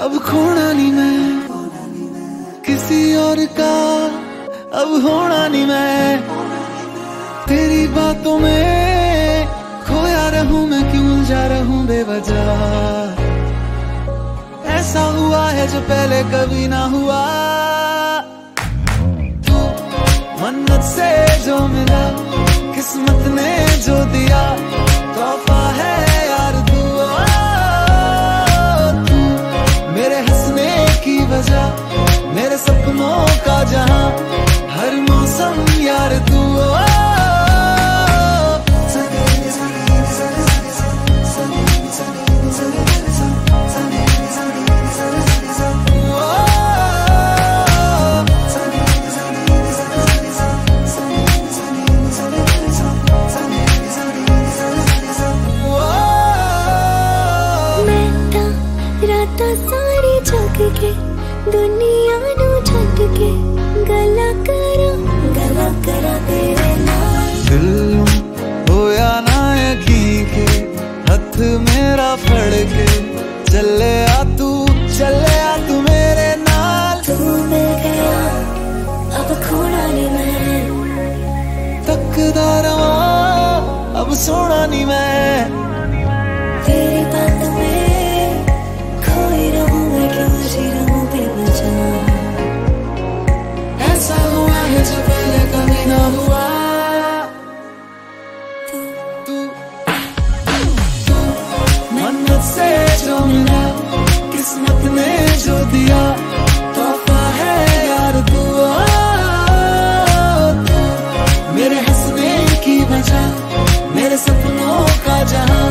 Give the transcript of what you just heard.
अब खोना नहीं मैं। किसी और का अब होना नहीं मैं। तेरी बातों में खोया रहूँ मैं, क्यों उलझा रहूँ बेवजह। ऐसा हुआ है जो पहले कभी ना हुआ। तू मन्नत से जो मिला, किस्मत ने जो दिया ਰਾਤਾਂ ਸਾਰੀ ਜਗ ਕੇ ਦੁਨੀਆ ਨੂੰ ਛੱਡ ਕੇ ਗੱਲਾਂ ਕਰਾਂ ਗੱਲਾਂ ਕਰਾਂ ਤੇਰੇ ਨਾਲ दिल होया ना यकीन के हथ मेरा फड़ के चले आ तू चले आ तू मेरे नाल तू मिल गया अब खोना नहीं मैं तकदा रवा अब सोना नहीं मैं हुआ मन्नत से जो मिला किस्मत ने जो दिया है यार मेरे हंसने की वजह, मेरे सपनों का जहाँ